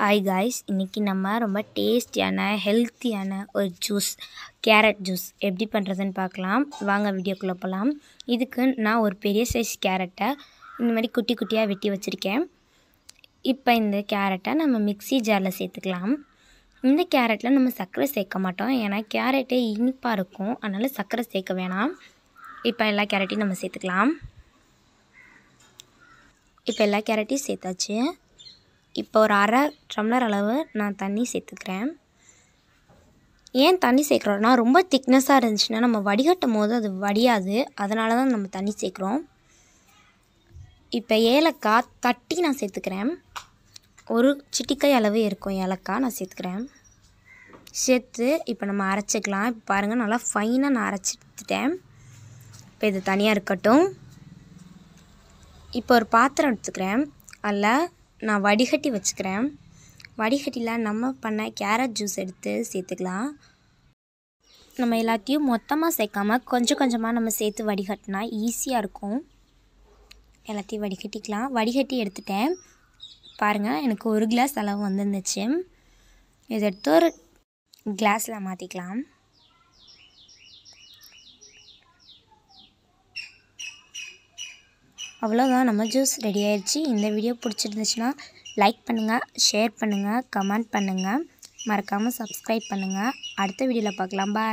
Hi guys இன்றைக்கி நம்ம ரொம்ப டேஸ்டியான ஹெல்த்தியான ஒரு ஜூஸ் கேரட் ஜூஸ் எப்படி பண்ணுறதுன்னு பார்க்கலாம். வாங்க வீடியோக்குள்ளே போகலாம் இதுக்கு நான் ஒரு பெரிய சைஸ் கேரட்டை இந்த மாதிரி குட்டி குட்டியாக வெட்டி வச்சுருக்கேன். இப்போ இந்த கேரட்டை நம்ம மிக்ஸி ஜாரில் சேர்த்துக்கலாம். இந்த கேரட்டில் நம்ம சர்க்கரை சேர்க்க மாட்டோம். ஏன்னா கேரட்டே இனிப்பாக இருக்கும். அதனால் சர்க்கரை சேர்க்க வேணாம். இப்போ எல்லா கேரட்டையும் நம்ம சேர்த்துக்கலாம். இப்போ எல்லா கேரட்டையும் சேர்த்தாச்சு. இப்போ ஒரு அரை டம்ளர் அளவு நான் தண்ணி சேர்த்துக்கிறேன். ஏன் தண்ணி சேர்க்குறோன்னா ரொம்ப திக்னஸாக இருந்துச்சுன்னா நம்ம வடிகட்டும் போது அது வடியாது. அதனால தான் நம்ம தண்ணி சேர்க்குறோம். இப்போ ஏலக்காய் தட்டி நான் சேர்த்துக்கிறேன். ஒரு சிட்டிக்கை அளவு இருக்கும் ஏலக்காய் நான் சேர்த்துக்கிறேன். சேர்த்து இப்போ நம்ம அரைச்சிக்கலாம். இப்போ பாருங்கள் நல்லா ஃபைனாக நான் அரைச்சி எடுத்துட்டேன் இப்போ இது தனியாக இருக்கட்டும். இப்போ ஒரு பாத்திரம் எடுத்துக்கிறேன். அதில் நான் வடிகட்டி வச்சுக்கிறேன். வடிகட்டியில் நம்ம பண்ண கேரட் ஜூஸ் எடுத்து சேர்த்துக்கலாம். நம்ம எல்லாத்தையும் மொத்தமாக சேர்க்காம கொஞ்சம் கொஞ்சமாக நம்ம சேர்த்து வடிகட்டினா ஈஸியாக இருக்கும். எல்லாத்தையும் வடிகட்டிக்கலாம். வடிகட்டி எடுத்துட்டேன். பாருங்கள் எனக்கு ஒரு கிளாஸ் அளவு வந்துருந்துச்சு. இதை எடுத்து ஒரு கிளாஸில் மாற்றிக்கலாம் அவ்வளோதான் நம்ம ஜூஸ் ரெடி ஆயிடுச்சு இந்த வீடியோ பிடிச்சிருந்துச்சுன்னா லைக் பண்ணுங்கள் ஷேர் பண்ணுங்கள் கமெண்ட் பண்ணுங்கள் மறக்காமல் சப்ஸ்கிரைப் பண்ணுங்கள் அடுத்த வீடியோவில் பார்க்கலாம். பாய்